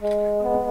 Música